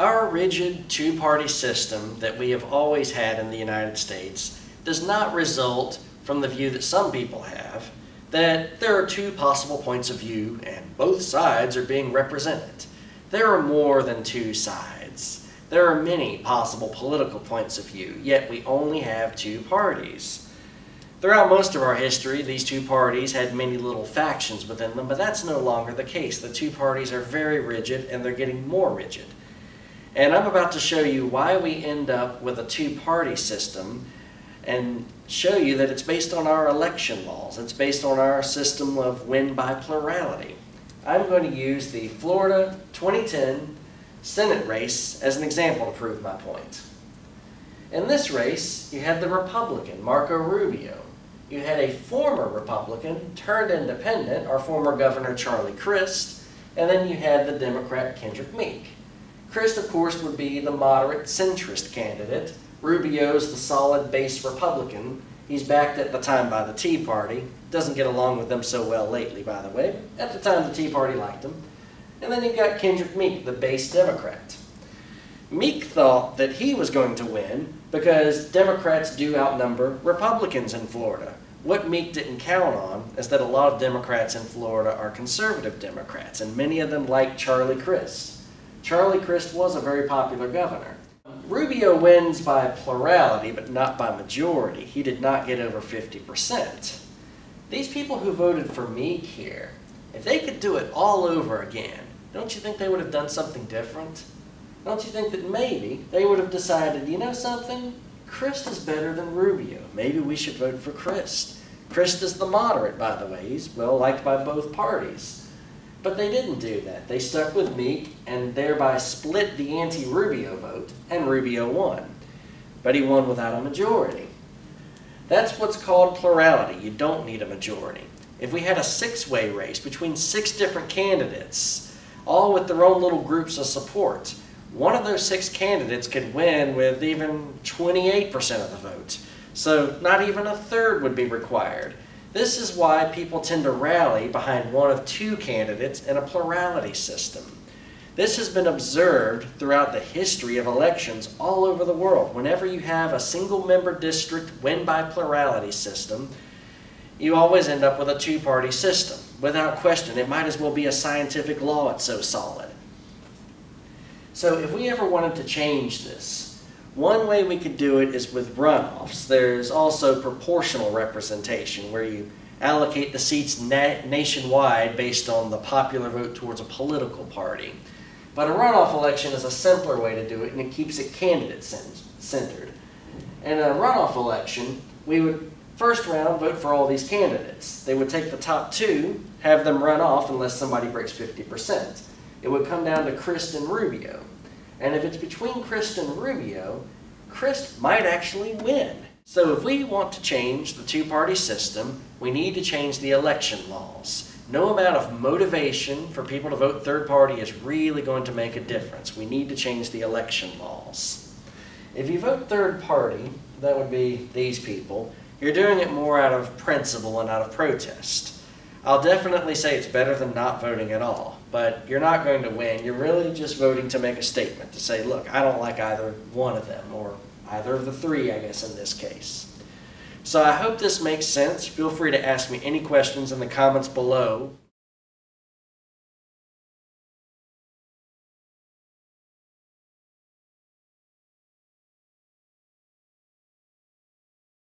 Our rigid two party system that we have always had in the United States does not result from the view that some people have that there are two possible points of view and both sides are being represented. There are more than two sides. There are many possible political points of view, yet we only have two parties. Throughout most of our history, these two parties had many little factions within them, but that's no longer the case. The two parties are very rigid and they're getting more rigid. And I'm about to show you why we end up with a two party system and show you that it's based on our election laws. It's based on our system of win by plurality. I'm going to use the Florida 2010 Senate race as an example to prove my point. In this race, you had the Republican, Marco Rubio you had a former Republican turned independent, our former Governor Charlie Crist, and then you had the Democrat Kendrick Meek. Crist, of course, would be the moderate centrist candidate. Rubio's the solid base Republican. He's backed at the time by the Tea Party. Doesn't get along with them so well lately, by the way. At the time, the Tea Party liked him. And then you've got Kendrick Meek, the base Democrat. Meek thought that he was going to win because Democrats do outnumber Republicans in Florida. What Meek didn't count on is that a lot of Democrats in Florida are conservative Democrats, and many of them like Charlie Crist. Charlie Crist was a very popular governor. Rubio wins by plurality, but not by majority. He did not get over 50%. These people who voted for Meek here, if they could do it all over again, don't you think they would have done something different? Don't you think that maybe they would have decided, you know something? Crist is better than Rubio. Maybe we should vote for Crist. Crist is the moderate, by the way. He's well liked by both parties. But they didn't do that. They stuck with Meek and thereby split the anti-Rubio vote, and Rubio won. But he won without a majority. That's what's called plurality. You don't need a majority. If we had a six-way race between six different candidates, all with their own little groups of support, one of those six candidates could win with even 28% of the vote. So not even a third would be required. This is why people tend to rally behind one of two candidates in a plurality system. This has been observed throughout the history of elections all over the world. Whenever you have a single member district win by plurality system, you always end up with a two party system. Without question, it might as well be a scientific law, it's so solid. So if we ever wanted to change this, one way we could do it is with runoffs. There's also proportional representation where you allocate the seats na nationwide based on the popular vote towards a political party. But a runoff election is a simpler way to do it and it keeps it candidate centered. In a runoff election, we would first round vote for all these candidates. They would take the top two, have them run off unless somebody breaks 50%. It would come down to Crist and Rubio. And if it's between Crist and Rubio, Crist might actually win. So if we want to change the two-party system, we need to change the election laws. No amount of motivation for people to vote third party is really going to make a difference. We need to change the election laws. If you vote third party, that would be these people, you're doing it more out of principle and out of protest. I'll definitely say it's better than not voting at all, but you're not going to win. You're really just voting to make a statement to say, look, I don't like either one of them, or either of the three, I guess, in this case. So I hope this makes sense. Feel free to ask me any questions in the comments below.